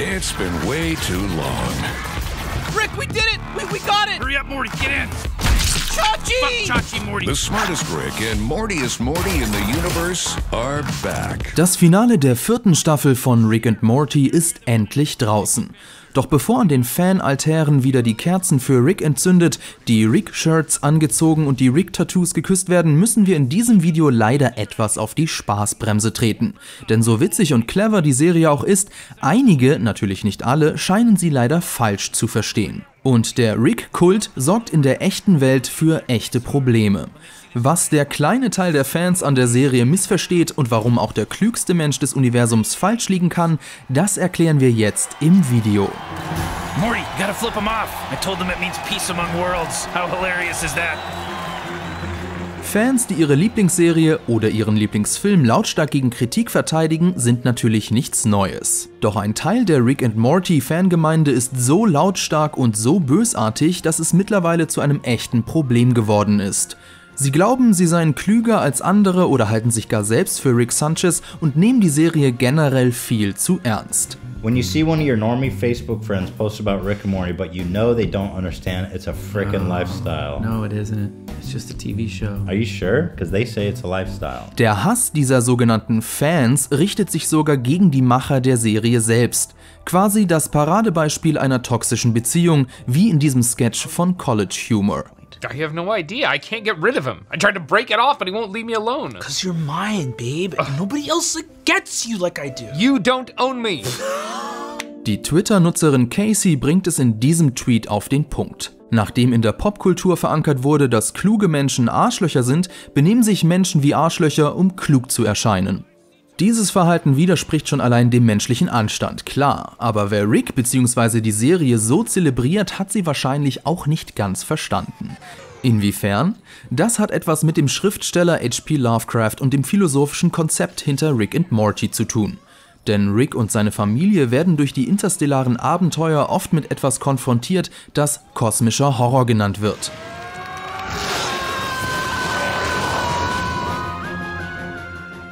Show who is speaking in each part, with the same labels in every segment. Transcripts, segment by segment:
Speaker 1: It's been way too long.
Speaker 2: Rick, we did it! We, we got it!
Speaker 3: Hurry up, Morty, get in!
Speaker 4: Das Finale der vierten Staffel von Rick and Morty ist endlich draußen. Doch bevor an den Fanaltären wieder die Kerzen für Rick entzündet, die Rick-Shirts angezogen und die Rick-Tattoos geküsst werden, müssen wir in diesem Video leider etwas auf die Spaßbremse treten. Denn so witzig und clever die Serie auch ist, einige, natürlich nicht alle, scheinen sie leider falsch zu verstehen. Und der Rick-Kult sorgt in der echten Welt für echte Probleme. Was der kleine Teil der Fans an der Serie missversteht und warum auch der klügste Mensch des Universums falsch liegen kann, das erklären wir jetzt im Video.
Speaker 3: Morty, gotta flip him off. I told them it means peace among worlds. How hilarious is that?
Speaker 4: Fans, die ihre Lieblingsserie oder ihren Lieblingsfilm lautstark gegen Kritik verteidigen, sind natürlich nichts Neues. Doch ein Teil der Rick and Morty Fangemeinde ist so lautstark und so bösartig, dass es mittlerweile zu einem echten Problem geworden ist. Sie glauben, sie seien klüger als andere oder halten sich gar selbst für Rick Sanchez und nehmen die Serie generell viel zu ernst.
Speaker 5: When you see one of your normie Facebook friends post about Rick and Morty, but you know they don't understand it's a freaking lifestyle.
Speaker 6: No, it isn't. It's just a TV show.
Speaker 5: Are you sure? Because they say it's a lifestyle.
Speaker 4: Der Hass dieser sogenannten Fans richtet sich sogar gegen die Macher der Serie selbst. Quasi das Paradebeispiel einer toxischen Beziehung, wie in diesem Sketch von College Humor.
Speaker 7: I have no idea. I can't get rid of him. I tried to break it off, but he won't leave me alone.
Speaker 2: Because you're mine, babe. And nobody else gets you like I do.
Speaker 7: You don't own me.
Speaker 4: Die Twitter-Nutzerin Casey bringt es in diesem Tweet auf den Punkt. Nachdem in der Popkultur verankert wurde, dass kluge Menschen Arschlöcher sind, benehmen sich Menschen wie Arschlöcher, um klug zu erscheinen. Dieses Verhalten widerspricht schon allein dem menschlichen Anstand, klar, aber wer Rick bzw. die Serie so zelebriert, hat sie wahrscheinlich auch nicht ganz verstanden. Inwiefern? Das hat etwas mit dem Schriftsteller H.P. Lovecraft und dem philosophischen Konzept hinter Rick and Morty zu tun. Denn Rick und seine Familie werden durch die interstellaren Abenteuer oft mit etwas konfrontiert, das kosmischer Horror genannt wird.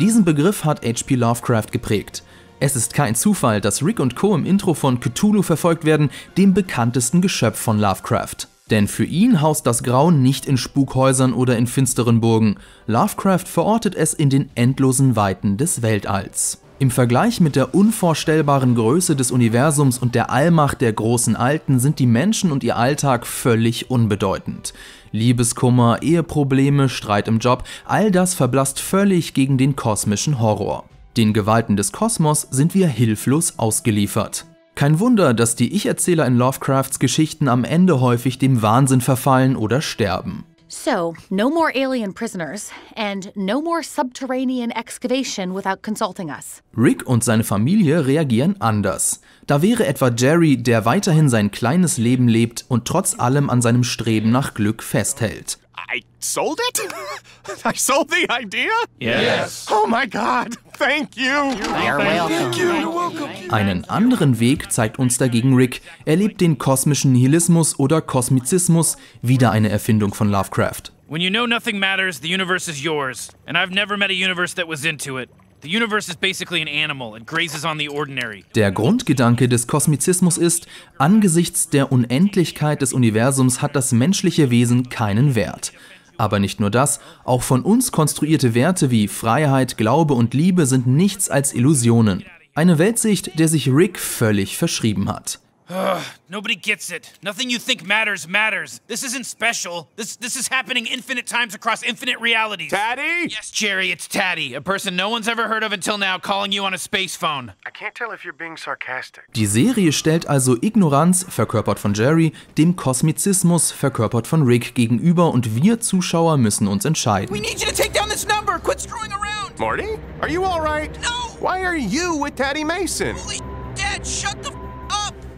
Speaker 4: Diesen Begriff hat H.P. Lovecraft geprägt. Es ist kein Zufall, dass Rick und Co. im Intro von Cthulhu verfolgt werden, dem bekanntesten Geschöpf von Lovecraft. Denn für ihn haust das Grauen nicht in Spukhäusern oder in finsteren Burgen. Lovecraft verortet es in den endlosen Weiten des Weltalls. Im Vergleich mit der unvorstellbaren Größe des Universums und der Allmacht der großen Alten sind die Menschen und ihr Alltag völlig unbedeutend. Liebeskummer, Eheprobleme, Streit im Job, all das verblasst völlig gegen den kosmischen Horror. Den Gewalten des Kosmos sind wir hilflos ausgeliefert. Kein Wunder, dass die Ich-Erzähler in Lovecrafts Geschichten am Ende häufig dem Wahnsinn verfallen oder sterben.
Speaker 8: So, no more alien prisoners and no more subterranean excavation without consulting us.
Speaker 4: Rick und seine Familie reagieren anders. Da wäre etwa Jerry, der weiterhin sein kleines Leben lebt und trotz allem an seinem Streben nach Glück festhält.
Speaker 9: I sold it? I sold the idea?
Speaker 3: Yes.
Speaker 9: Oh my god. Thank you.
Speaker 8: You're welcome.
Speaker 9: Thank you. You're welcome.
Speaker 4: Einen anderen Weg zeigt uns dagegen Rick. Er lebt den kosmischen Nihilismus oder Kosmizismus, wieder eine Erfindung von Lovecraft.
Speaker 3: When you know nothing matters, the universe is yours. And I've never met a universe that was into it. The universe is basically an animal. It grazes on the ordinary.
Speaker 4: Der Grundgedanke des Kosmizismus ist, angesichts der Unendlichkeit des Universums hat das menschliche Wesen keinen Wert. Aber nicht nur das, auch von uns konstruierte Werte wie Freiheit, Glaube und Liebe sind nichts als Illusionen. Eine Weltsicht, der sich Rick völlig verschrieben hat.
Speaker 3: Ugh, nobody gets it. Nothing you think matters matters. This isn't special. This this is happening infinite times across infinite realities.
Speaker 9: Daddy?
Speaker 3: Yes, Jerry, it's Taddy, a person no one's ever heard of until now, calling you on a space phone.
Speaker 9: I can't tell if you're being sarcastic.
Speaker 4: Die Serie stellt also Ignoranz, verkörpert von Jerry, dem Kosmizismus, verkörpert von Rick, gegenüber und wir Zuschauer müssen uns entscheiden.
Speaker 2: We need you to take down this number. Quit screwing around.
Speaker 9: Morty? Are you alright?
Speaker 2: No.
Speaker 9: Why are you with Daddy Mason?
Speaker 2: Holy Dad, shut the f up.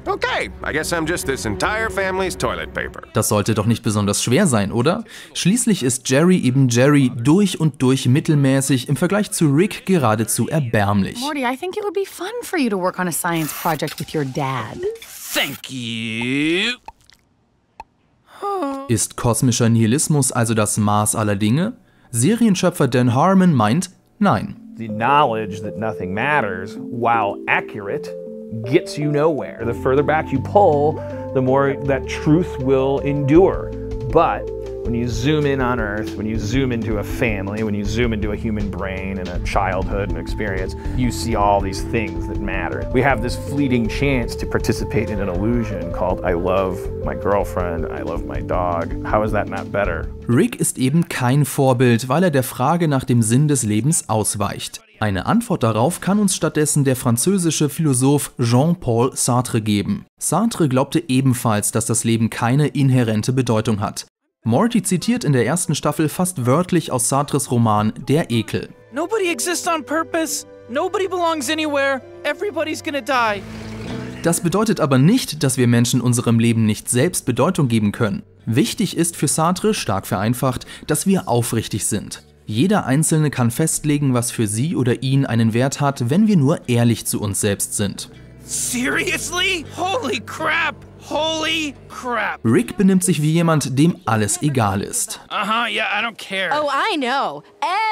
Speaker 9: Okay, I guess I'm just this entire family's toilet paper.
Speaker 4: Das sollte doch nicht besonders schwer sein, oder? Schließlich ist Jerry eben Jerry durch und durch mittelmäßig, im Vergleich zu Rick geradezu erbärmlich.
Speaker 8: Morty, I think it would be fun for you to work on a science project with your dad.
Speaker 3: Thank you.
Speaker 4: Ist kosmischer Nihilismus also das Maß aller Dinge? Serienschöpfer Dan Harmon meint, nein.
Speaker 10: The knowledge that nothing matters, while accurate, gets you nowhere. The further back you pull, the more that truth will endure. But when you zoom in on Earth, when you zoom into a family, when you zoom into a human brain and a childhood and experience, you see all these things that matter. We have this fleeting chance to participate in an illusion called I love my girlfriend, I love my dog. How is that not better?
Speaker 4: Rick ist eben kein Vorbild, weil er der Frage nach dem Sinn des Lebens ausweicht. Eine Antwort darauf kann uns stattdessen der französische Philosoph Jean-Paul Sartre geben. Sartre glaubte ebenfalls, dass das Leben keine inhärente Bedeutung hat. Morty zitiert in der ersten Staffel fast wörtlich aus Sartres Roman Der Ekel.
Speaker 3: Nobody exists on purpose. Nobody belongs anywhere. Everybody's gonna die.
Speaker 4: Das bedeutet aber nicht, dass wir Menschen unserem Leben nicht selbst Bedeutung geben können. Wichtig ist für Sartre, stark vereinfacht, dass wir aufrichtig sind. Jeder Einzelne kann festlegen, was für sie oder ihn einen Wert hat, wenn wir nur ehrlich zu uns selbst sind.
Speaker 3: Seriously? Holy crap! Holy crap!
Speaker 4: Rick benimmt sich wie jemand, dem alles egal ist.
Speaker 3: Uh-huh, yeah, I don't care.
Speaker 11: Oh, I know.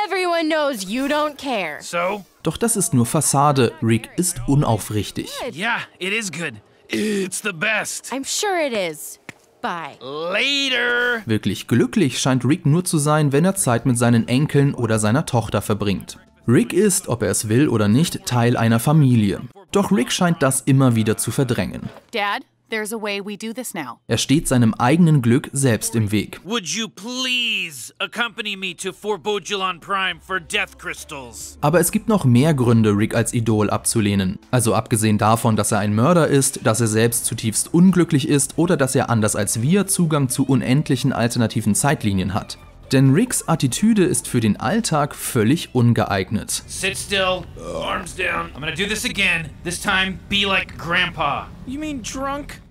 Speaker 11: Everyone knows you don't care.
Speaker 3: So?
Speaker 4: Doch das ist nur Fassade. Rick ist unaufrichtig.
Speaker 3: Yeah, it is good. It's the best.
Speaker 11: I'm sure it is. Bye.
Speaker 3: Later.
Speaker 4: Wirklich glücklich scheint Rick nur zu sein, wenn er Zeit mit seinen Enkeln oder seiner Tochter verbringt. Rick ist, ob er es will oder nicht, Teil einer Familie. Doch Rick scheint das immer wieder zu verdrängen.
Speaker 8: Dad, there's a way we do this now.
Speaker 4: Er steht seinem eigenen Glück selbst im Weg.
Speaker 3: Would you please accompany me to Forbodulon Prime for death crystals?
Speaker 4: Aber es gibt noch mehr Gründe, Rick als Idol abzulehnen. Also abgesehen davon, dass er ein Mörder ist, dass er selbst zutiefst unglücklich ist oder dass er anders als wir Zugang zu unendlichen alternativen Zeitlinien hat. Denn Ricks Attitüde ist für den Alltag völlig ungeeignet.
Speaker 3: Sit still, arms down. I'm gonna do this again. This time, be like Grandpa.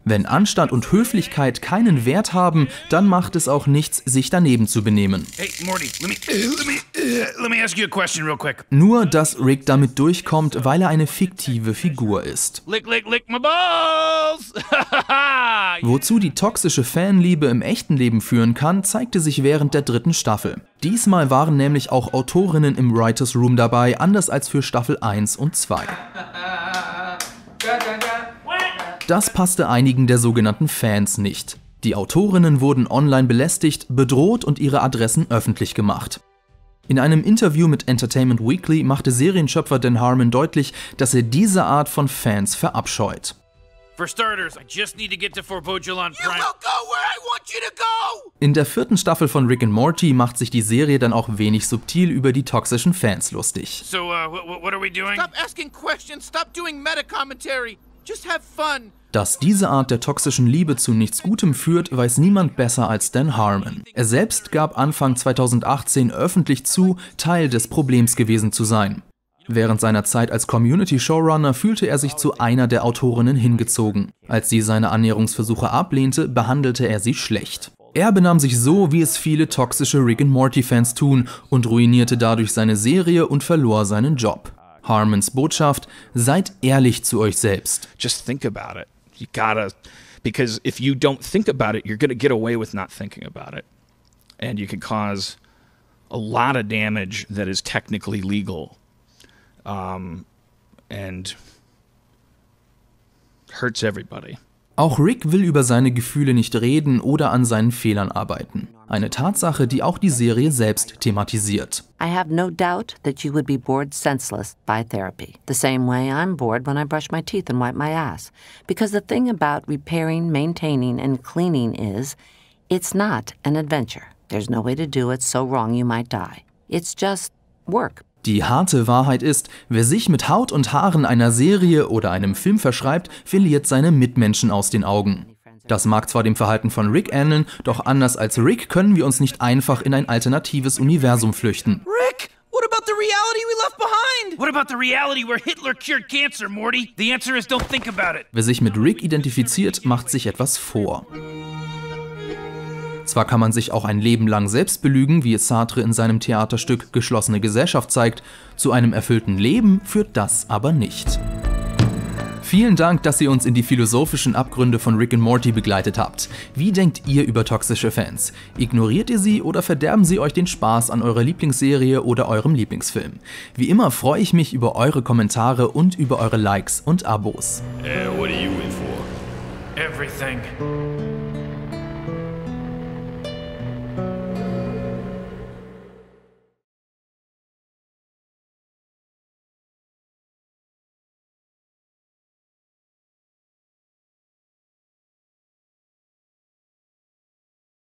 Speaker 4: Wenn Anstand und Höflichkeit keinen Wert haben, dann macht es auch nichts, sich daneben zu benehmen.
Speaker 3: Hey, Morty, let me, let me, uh, let me ask you a question real quick.
Speaker 4: Nur, dass Rick damit durchkommt, weil er eine fiktive Figur ist.
Speaker 3: Lick, lick, lick my balls!
Speaker 4: Wozu die toxische Fanliebe im echten Leben führen kann, zeigte sich während der dritten Staffel. Diesmal waren nämlich auch Autorinnen im Writers Room dabei, anders als für Staffel 1 und 2. Das passte einigen der sogenannten Fans nicht. Die Autorinnen wurden online belästigt, bedroht und ihre Adressen öffentlich gemacht. In einem Interview mit Entertainment Weekly machte Serienschöpfer Dan Harmon deutlich, dass er diese Art von Fans verabscheut. In der vierten Staffel von Rick and Morty macht sich die Serie dann auch wenig subtil über die toxischen Fans lustig.
Speaker 3: So, uh, what, what are we doing?
Speaker 2: Stop asking questions, stop doing meta commentary.
Speaker 4: Dass diese Art der toxischen Liebe zu nichts Gutem führt, weiß niemand besser als Dan Harmon. Er selbst gab Anfang 2018 öffentlich zu, Teil des Problems gewesen zu sein. Während seiner Zeit als Community-Showrunner fühlte er sich zu einer der Autorinnen hingezogen. Als sie seine Annäherungsversuche ablehnte, behandelte er sie schlecht. Er benahm sich so, wie es viele toxische Rick and Morty-Fans tun und ruinierte dadurch seine Serie und verlor seinen Job. Harmons Botschaft: Seid ehrlich zu euch selbst.
Speaker 10: Just think about it. You gotta, because if you don't think about it, you're gonna get away with not thinking about it. And you can cause a lot of damage that is technically legal. Um, and hurts everybody.
Speaker 4: Auch Rick will über seine Gefühle nicht reden oder an seinen Fehlern arbeiten. Eine Tatsache, die auch die Serie selbst thematisiert.
Speaker 12: I have no doubt that you would be bored senseless by therapy, the same way I'm bored when I brush my teeth and wipe my ass. Because the thing about repairing, maintaining, and cleaning is it's not an adventure. There's no way to do it so wrong you might die. It's just work.
Speaker 4: Die harte Wahrheit ist, wer sich mit Haut und Haaren einer Serie oder einem Film verschreibt, verliert seine Mitmenschen aus den Augen. Das mag zwar dem Verhalten von Rick ähneln, doch anders als Rick können wir uns nicht einfach in ein alternatives Universum flüchten.
Speaker 2: Rick, what about the reality we left behind?
Speaker 3: What about the reality where Hitler cured cancer, Morty? The answer is don't think about it.
Speaker 4: Wer sich mit Rick identifiziert, macht sich etwas vor. Zwar kann man sich auch ein Leben lang selbst belügen, wie es Sartre in seinem Theaterstück Geschlossene Gesellschaft zeigt, zu einem erfüllten Leben führt das aber nicht. Vielen Dank, dass ihr uns in die philosophischen Abgründe von Rick and Morty begleitet habt. Wie denkt ihr über toxische Fans? Ignoriert ihr sie oder verderben sie euch den Spaß an eurer Lieblingsserie oder eurem Lieblingsfilm? Wie immer freue ich mich über eure Kommentare und über eure Likes und Abos.
Speaker 3: And